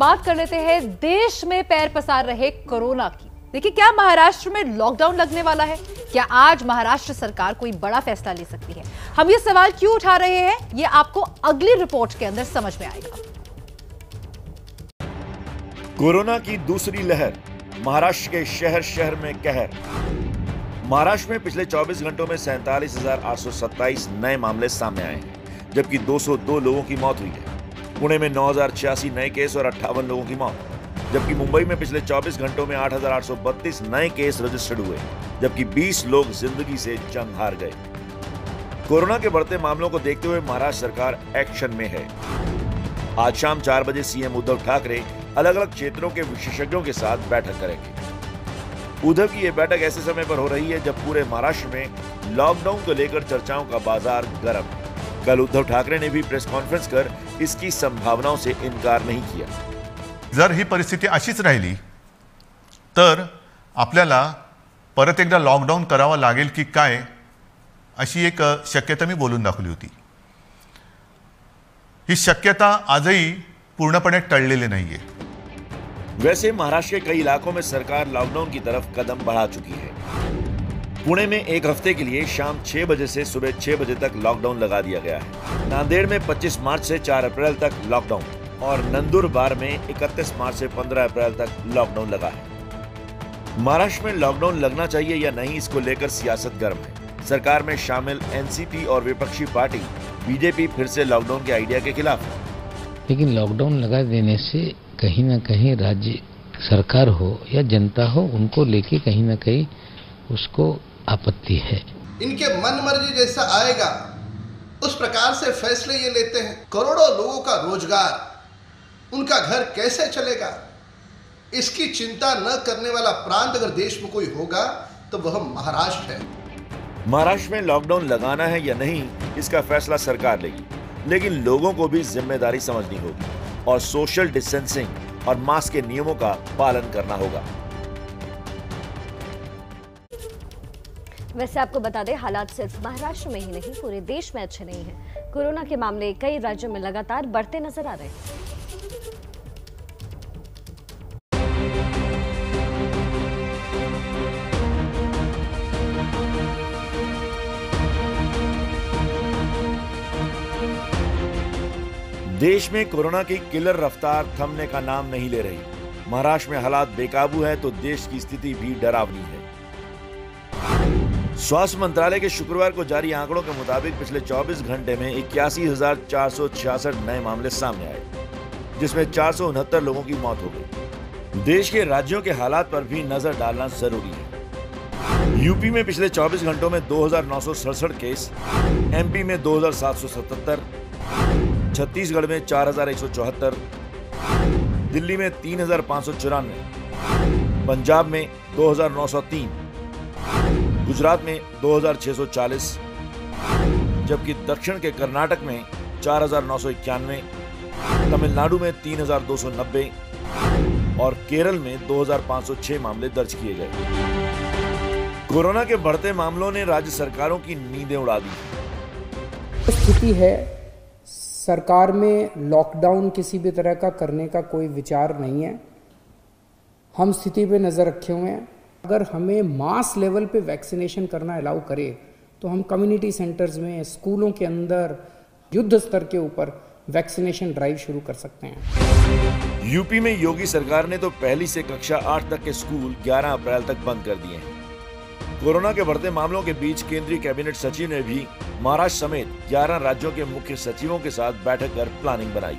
बात कर लेते हैं, देश में पैर पसार रहे कोरोना की। देखिए, क्या महाराष्ट्र में लॉकडाउन लगने वाला है? क्या आज महाराष्ट्र सरकार कोई बड़ा फैसला ले सकती है? हम ये सवाल क्यों उठा रहे हैं? ये आपको अगली रिपोर्ट के अंदर समझ में आएगा। कोरोना की दूसरी लहर, महाराष्ट्र के शहर शहर में कहर। महाराष्ट्र में पिछले 24 घंटों में सैंतालीस नए मामले सामने आए हैं, जबकि 202 लोगों की मौत हुई है। पुणे में नौ हज़ार छियासी नए केस और अट्ठावन लोगों की मौत जबकि मुंबई में पिछले 24 घंटों में 8,832 नए केस रजिस्टर्ड हुए जबकि 20 लोग ज़िंदगी से जंग हार गए। कोरोना के बढ़ते मामलों को देखते हुए महाराष्ट्र सरकार एक्शन में है। आज शाम चार बजे सीएम उद्धव ठाकरे अलग अलग क्षेत्रों के विशेषज्ञों के साथ बैठक करेंगे। उद्धव की यह बैठक ऐसे समय पर हो रही है जब पूरे महाराष्ट्र में लॉकडाउन को लेकर चर्चाओं का बाज़ार गर्म। है कल उद्धव ठाकरे ने भी प्रेस कॉन्फ्रेंस कर इसकी संभावनाओं से इनकार नहीं किया। जर ही परिस्थिती अशीच राहिली तर आपल्याला परत एकदा लॉकडाऊन करावं लागेल की काय अशी एक शक्यता मी बोलून दाखवली होती. ही शक्यता आज आजही पूर्णपणे टळलेली नाहीये. वैसे महाराष्ट्र के कई इलाकों में सरकार लॉकडाउन की तरफ़ कदम बढ़ा चुकी है। पुणे में एक हफ़्ते के लिए शाम छह बजे से सुबह छह बजे तक लॉकडाउन लगा दिया गया है। नांदेड़ में 25 मार्च से 4 अप्रैल तक लॉकडाउन और नंदुरबार में 31 मार्च से 15 अप्रैल तक लॉकडाउन लगा है। महाराष्ट्र में लॉकडाउन लगना चाहिए या नहीं, इसको लेकर सियासत गर्म है। सरकार में शामिल एनसीपी और विपक्षी पार्टी बीजेपी फिर से लॉकडाउन के आइडिया के खिलाफ है। लेकिन लॉकडाउन लगा देने से कहीं ना कहीं राज्य सरकार हो या जनता हो, उनको लेके कहीं ना कहीं उसको आपत्ति है। इनके मन मर्ज़ी जैसा आएगा उस प्रकार से फैसले ये लेते हैं। करोड़ों लोगों का रोज़गार उनका घर कैसे चलेगा? इसकी चिंता न करने वाला प्रांत अगर देश में कोई होगा तो वह महाराष्ट्र है। महाराष्ट्र में लॉकडाउन लगाना है या नहीं इसका फैसला सरकार लेगी। लेकिन लोगों को भी ज़िम्मेदारी समझनी होगी और सोशल डिस्टेंसिंग और मास्क के नियमों का पालन करना होगा। वैसे आपको बता दें, हालात सिर्फ़ महाराष्ट्र में ही नहीं, पूरे देश में अच्छे नहीं हैं। कोरोना के मामले कई राज्यों में लगातार बढ़ते नज़र आ रहे हैं। देश में कोरोना की किलर रफ्तार थमने का नाम नहीं ले रही। महाराष्ट्र में हालात बेकाबू है तो देश की स्थिति भी डरावनी है। स्वास्थ्य मंत्रालय के शुक्रवार को जारी आंकड़ों के मुताबिक पिछले 24 घंटे में इक्यासी नए मामले सामने आए, जिसमें चार सौ उनहत्तर लोगों की मौत हो गई। देश के राज्यों के हालात पर भी नज़र डालना ज़रूरी है। यूपी में पिछले 24 घंटों में दो हज़ार नौ सौ सड़सठ केस, एमपी में दो छत्तीसगढ़ में चार हज़ार एक सौ चौहत्तर, दिल्ली में तीन पंजाब में दो हज़ार नौ सौ तीन गुजरात में दो हज़ार छह सौ चालीस जबकि दक्षिण के कर्नाटक में चार हज़ार नौ सौ इक्यानवे तमिलनाडु में तीन हज़ार दो सौ नब्बे और केरल में 2,506 मामले दर्ज किए गए। कोरोना के बढ़ते मामलों ने राज्य सरकारों की नींदें उड़ा दी। स्थिति है सरकार में लॉकडाउन किसी भी तरह का करने का कोई विचार नहीं है। हम स्थिति पे नज़र रखे हुए हैं। अगर हमें मास लेवल पे वैक्सीनेशन करना अलाउ करे तो हम कम्युनिटी सेंटर्स में, स्कूलों के अंदर, युद्ध स्तर के ऊपर वैक्सीनेशन ड्राइव शुरू कर सकते हैं। यूपी में योगी सरकार ने तो पहली से कक्षा आठ तक के स्कूल 11 अप्रैल तक बंद कर दिए हैं। कोरोना के बढ़ते मामलों के बीच केंद्रीय कैबिनेट सचिव ने भी महाराष्ट्र समेत 11 राज्यों के मुख्य सचिवों के साथ बैठक कर प्लानिंग बनाई।